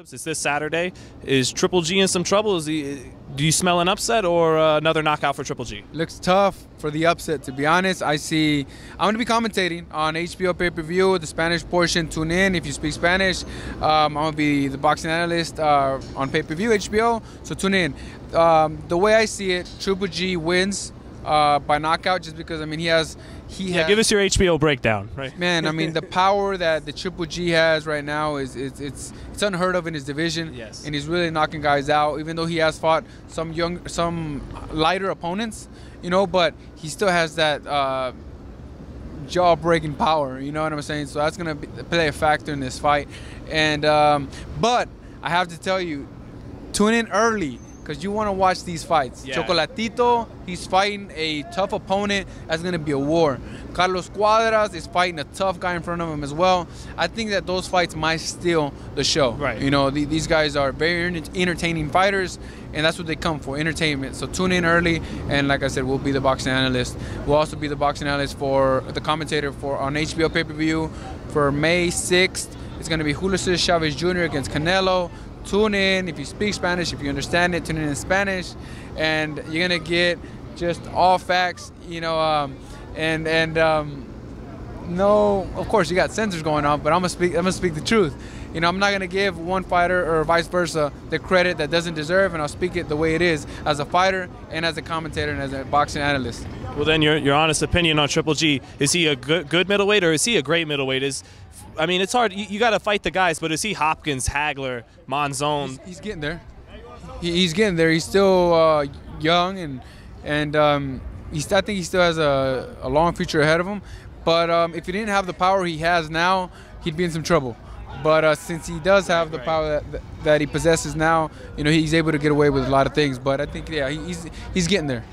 It's this Saturday. Is Triple G in some trouble? Is he? Do you smell an upset or uh, another knockout for Triple G? Looks tough for the upset. To be honest, I see. I'm going to be commentating on HBO pay per view, the Spanish portion. Tune in if you speak Spanish. Um, I'm going to be the boxing analyst uh, on pay per view HBO. So tune in. Um, the way I see it, Triple G wins uh, by knockout, just because I mean he has he Yeah, has, give us your HBO breakdown. Right. Man, I mean the power that the Triple G has right now is it's it's, it's unheard of in his division. Yes. And he's really knocking guys out, even though he has fought some young, some lighter opponents, you know. But he still has that uh, jaw-breaking power. You know what I'm saying? So that's gonna be, play a factor in this fight. And um, but I have to tell you, tune in early because you want to watch these fights. Yeah. Chocolatito, he's fighting a tough opponent. That's going to be a war. Carlos Cuadras is fighting a tough guy in front of him as well. I think that those fights might steal the show. Right. You know, the, these guys are very entertaining fighters, and that's what they come for entertainment. So tune in early, and like I said, we'll be the boxing analyst. We'll also be the boxing analyst for the commentator for on HBO pay per view for May 6th. It's going to be Julio Cesar Chavez Jr. against Canelo. Tune in if you speak Spanish, if you understand it, tune in in Spanish, and you're gonna get just all facts, you know, um, and and um, no, of course you got censors going on, but I'm gonna speak. I'm gonna speak the truth. You know, I'm not gonna give one fighter or vice versa the credit that doesn't deserve, and I'll speak it the way it is as a fighter and as a commentator and as a boxing analyst. Well, then your your honest opinion on Triple G is he a good good middleweight or is he a great middleweight? Is I mean, it's hard. You, you got to fight the guys, but is he Hopkins, Hagler, Monzon? He's getting there. He, he's getting there. He's still uh, young and and um, he's. I think he still has a, a long future ahead of him. But um, if he didn't have the power he has now, he'd be in some trouble. But uh, since he does have the power that, that he possesses now, you know he's able to get away with a lot of things. But I think yeah, he- he's he's getting there.